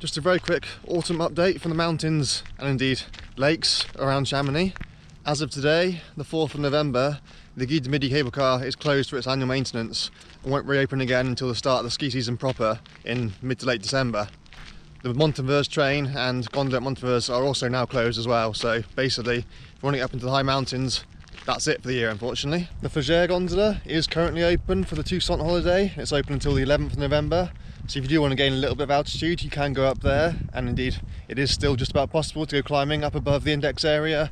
just a very quick autumn update from the mountains and indeed lakes around Chamonix. As of today, the 4th of November, the Aiguille du Midi cable car is closed for its annual maintenance and won't reopen again until the start of the ski season proper in mid to late December. The Montenvers train and gondola at Montenvers are also now closed as well, so basically, if you want to get up into the high mountains, that's it for the year unfortunately. The Flégère gondola is currently open for the Toussaint holiday. It's open until the 11th of November. So if you do want to gain a little bit of altitude, you can go up there. And indeed, it is still just about possible to go climbing up above the index area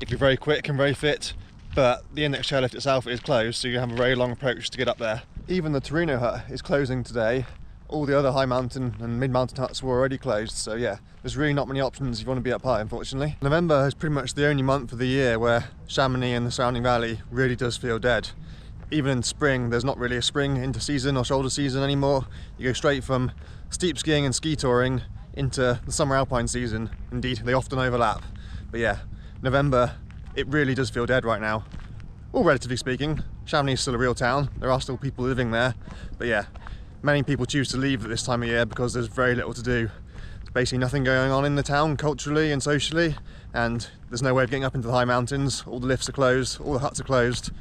if you're very quick and very fit. But the index chairlift itself is closed, so you have a very long approach to get up there. Even the Torino hut is closing today all the other high mountain and mid mountain huts were already closed so yeah there's really not many options if you want to be up high unfortunately. November is pretty much the only month of the year where chamonix and the surrounding valley really does feel dead. Even in spring there's not really a spring into season or shoulder season anymore. You go straight from steep skiing and ski touring into the summer alpine season. Indeed they often overlap. But yeah november it really does feel dead right now. All relatively speaking chamonix is still a real town. There are still people living there. But yeah many people choose to leave at this time of year because there's very little to do. There's basically nothing going on in the town culturally and socially, and there's no way of getting up into the high mountains. All the lifts are closed, all the huts are closed.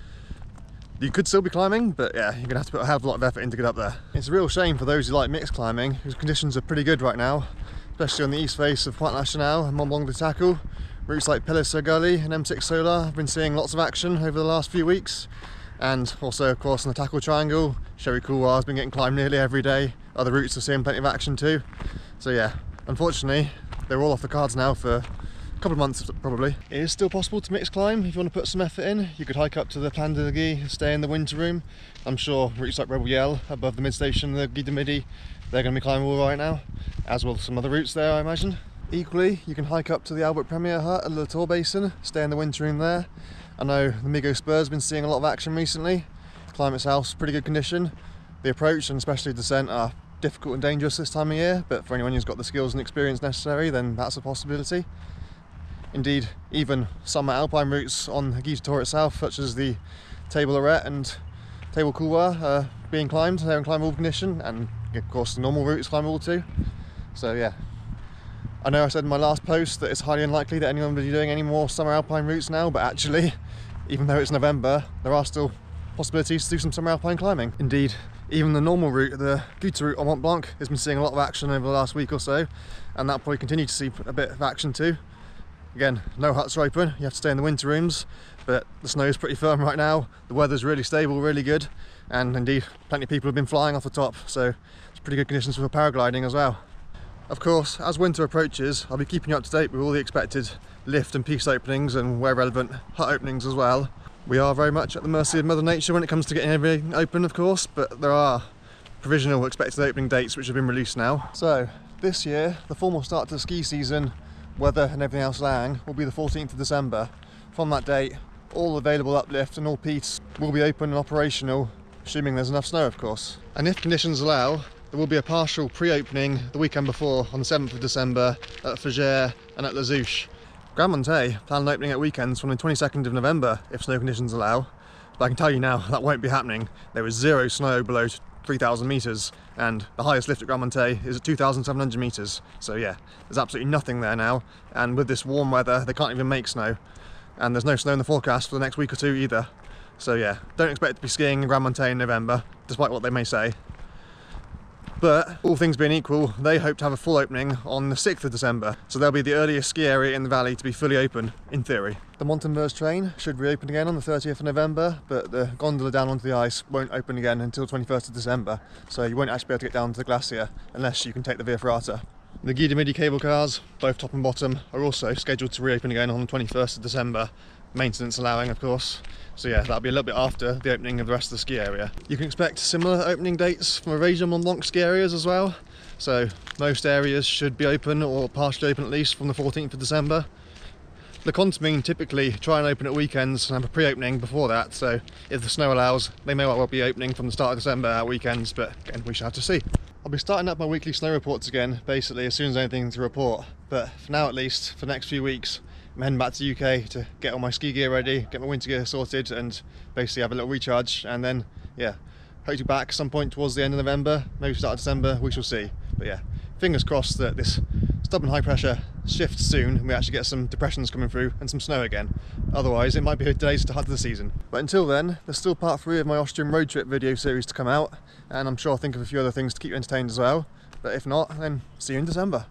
You could still be climbing, but yeah, you're gonna have to put a hell of a lot of effort in to get up there. It's a real shame for those who like mixed climbing, whose conditions are pretty good right now, especially on the east face of Pointe Lachenal and Mont Blanc du Tacul. Routes like Pélissier Gully and M6 Solar have been seeing lots of action over the last few weeks and also of course on the Tacul Triangle, Chéré Couloir has been getting climbed nearly every day. Other routes are seeing plenty of action too. So yeah, unfortunately they're all off the cards now for a couple of months probably. It is still possible to mix climb if you want to put some effort in. You could hike up to the Plan de l'Aiguille, stay in the winter room. I'm sure routes like Rebel Yell above the mid station, the Aiguille du Midi, they're going to be climbable right now, as will some other routes there I imagine. Equally, you can hike up to the Albert Premier hut at the Tour Basin, stay in the winter room there. I know the Migot Spur's been seeing a lot of action recently. The climb itself's pretty good condition. The approach and especially descent are difficult and dangerous this time of year, but for anyone who's got the skills and experience necessary, then that's a possibility. Indeed, even summer alpine routes on the Guide Tour itself, such as the Table Arete and Table Couloir, are being climbed. They're in climbable condition, and of course the normal route is climbable too. So yeah, I know I said in my last post that it's highly unlikely that anyone will be doing any more summer alpine routes now, but actually even though it's November, there are still possibilities to do some summer alpine climbing. Indeed, even the normal route, the Goûter route on Mont Blanc, has been seeing a lot of action over the last week or so, and that'll probably continue to see a bit of action too. Again, no huts are open, you have to stay in the winter rooms, but the snow is pretty firm right now, the weather's really stable, really good, and indeed, plenty of people have been flying off the top, so it's pretty good conditions for paragliding as well. Of course, as winter approaches, I'll be keeping you up to date with all the expected lift and piste openings and where relevant hut openings as well. We are very much at the mercy of Mother Nature when it comes to getting everything open of course, but there are provisional expected opening dates which have been released now. So this year, the formal start to the ski season, weather and everything else allowing, will be the 14th of December. From that date, all available uplift and all pistes will be open and operational, assuming there's enough snow of course. And if conditions allow, there will be a partial pre-opening the weekend before on the 7th of December at Flégère and at Les Houches. Grands Montets plan on opening at weekends from the 22nd of November if snow conditions allow. But I can tell you now that won't be happening. There is zero snow below 3,000 metres and the highest lift at Grands Montets is at 2,700 metres. So yeah, there's absolutely nothing there now. And with this warm weather, they can't even make snow. And there's no snow in the forecast for the next week or two either. So yeah, don't expect to be skiing in Grands Montets in November, despite what they may say. But all things being equal, they hope to have a full opening on the 6th of December. So they'll be the earliest ski area in the valley to be fully open, in theory. The Montenvers train should reopen again on the 30th of November, but the gondola down onto the ice won't open again until 21st of December. So you won't actually be able to get down to the glacier unless you can take the Via Ferrata. The Aiguille du Midi cable cars, both top and bottom, are also scheduled to reopen again on the 21st of December, maintenance allowing of course. So yeah, that'll be a little bit after the opening of the rest of the ski area. You can expect similar opening dates from Evasion Mont Blanc ski areas as well. So most areas should be open or partially open at least from the 14th of December. The Contamine typically try and open at weekends and have a pre-opening before that, so if the snow allows, they may well be opening from the start of December at weekends, but again, we shall have to see. I'll be starting up my weekly snow reports again, basically as soon as anything to report, but for now at least, for the next few weeks, I'm heading back to the UK to get all my ski gear ready, get my winter gear sorted, and basically have a little recharge. And then, yeah, hope to be back some point towards the end of November, maybe start of December. We shall see. But yeah, fingers crossed that this stubborn high pressure shifts soon and we actually get some depressions coming through and some snow again. Otherwise, it might be a day's start to the season. But until then, there's still part three of my Austrian road trip video series to come out, and I'm sure I'll think of a few other things to keep you entertained as well. But if not, then see you in December.